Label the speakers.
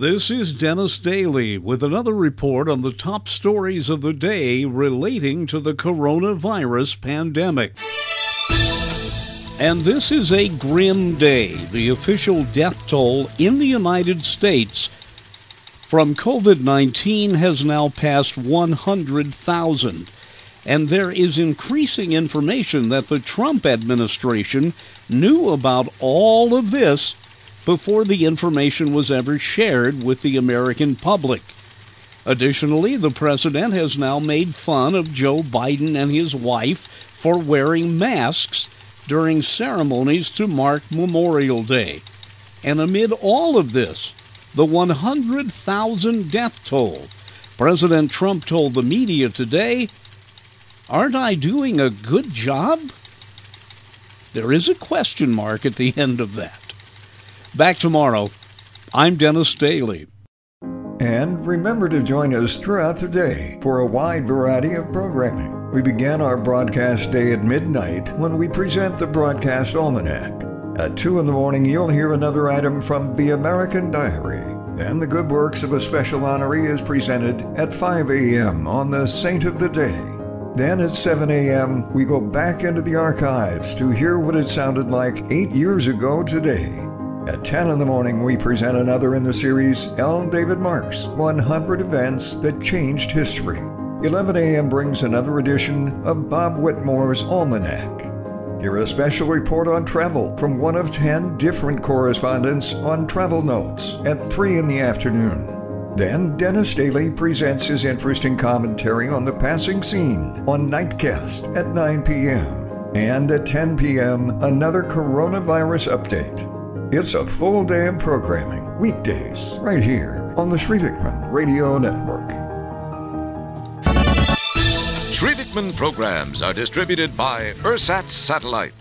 Speaker 1: This is Dennis Daily with another report on the top stories of the day relating to the coronavirus pandemic. And this is a grim day. The official death toll in the United States from COVID 19 has now passed 100,000. And there is increasing information that the Trump administration knew about all of this before the information was ever shared with the American public. Additionally, the president has now made fun of Joe Biden and his wife for wearing masks during ceremonies to mark Memorial Day. And amid all of this, the 100,000 death toll. President Trump told the media today, Aren't I doing a good job? There is a question mark at the end of that. Back tomorrow. I'm Dennis Daily.
Speaker 2: And remember to join us throughout the day for a wide variety of programming. We begin our broadcast day at midnight when we present the Broadcast Almanac. At 2 in the morning, you'll hear another item from The American Diary. And the good works of a special honoree is presented at 5 a.m. on the Saint of the Day. Then at 7 a.m., we go back into the archives to hear what it sounded like eight years ago today. At 10 in the morning, we present another in the series, L. David Marks 100 Events That Changed History. 11 a.m. brings another edition of Bob Whitmore's Almanac. Hear a special report on travel from one of 10 different correspondents on Travel Notes at 3 in the afternoon. Then Dennis Daily presents his interesting commentary on the passing scene on Nightcast at 9 p.m. And at 10 p.m., another coronavirus update. It's a full day of programming, weekdays, right here on the Sri Radio Network.
Speaker 3: Sri programs are distributed by Ursat Satellite.